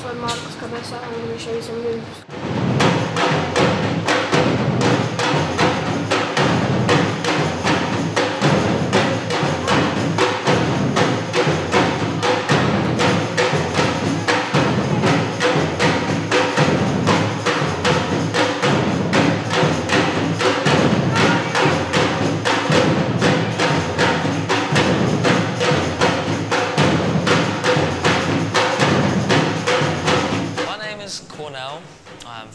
Sou Marcos Cabeça, um mexer isso mesmo.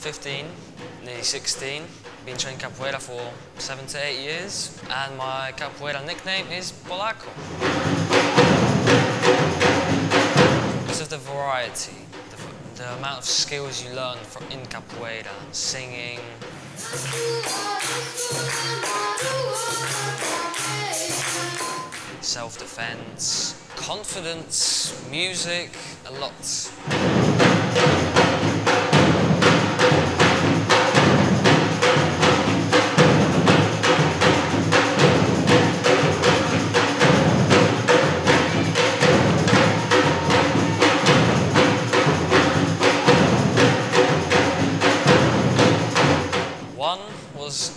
15, nearly 16. Been training capoeira for seven to eight years, and my capoeira nickname is Polaco. Because of the variety, the, the amount of skills you learn from, in capoeira, singing, self-defense, confidence, music, a lot.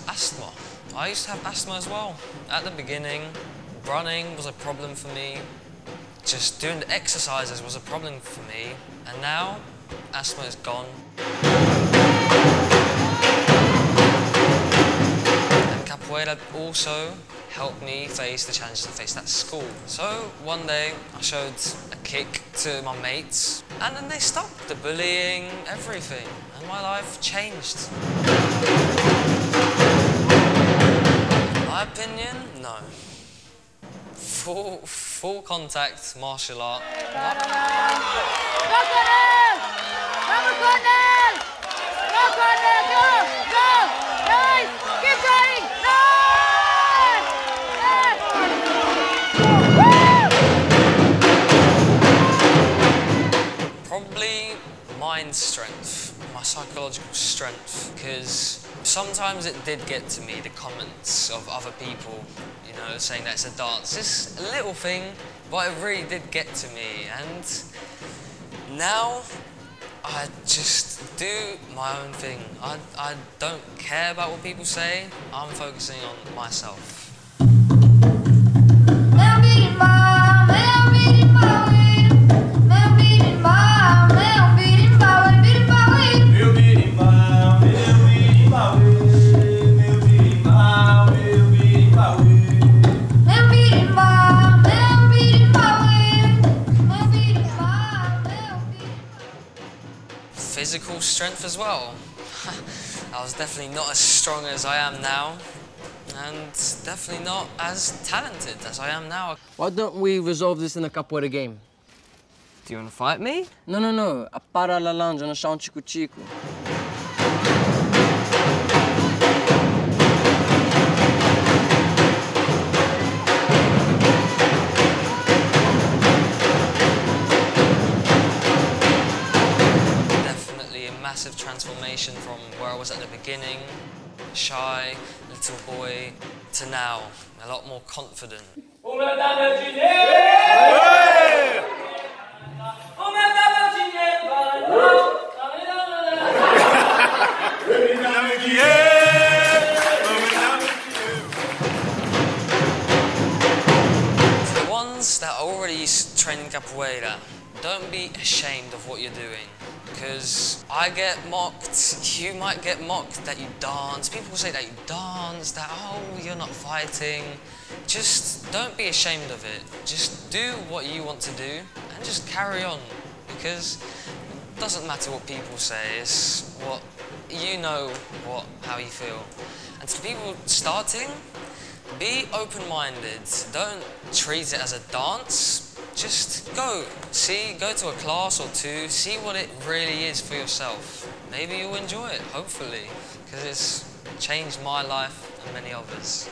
Asthma. I used to have asthma as well. At the beginning, running was a problem for me. Just doing the exercises was a problem for me. And now, asthma is gone. And capoeira also helped me face the challenges I faced at school. So one day I showed a kick to my mates and then they stopped the bullying, everything. And my life changed. My opinion, no. Full, full contact martial art. Probably mind strength, my psychological strength, because sometimes it did get to me, the comments of other people, you know, saying that it's a dance. It's a little thing, but it really did get to me. And now I just do my own thing. I, I don't care about what people say, I'm focusing on myself. Physical strength as well. I was definitely not as strong as I am now, and definitely not as talented as I am now. Why don't we resolve this in a capoeira game? Do you want to fight me? No, no, no. A para la lanja no chão chico-chico. Definitely massive transformation from where I was at the beginning, shy, little boy, to now, a lot more confident. O meu dá meu dinheiro! O meu dá meu dinheiro! Me dá meu dinheiro! Me dá meu For the ones that already s- capoeira, don't be ashamed of what you're doing. Because I get mocked, you might get mocked that you dance. People say that you dance, that, oh, you're not fighting. Just don't be ashamed of it. Just do what you want to do and just carry on. Because it doesn't matter what people say, it's what you know what how you feel. And to people starting, be open-minded. Don't treat it as a dance. Just go, see, go to a class or two, see what it really is for yourself. Maybe you'll enjoy it, hopefully, because it's changed my life and many others.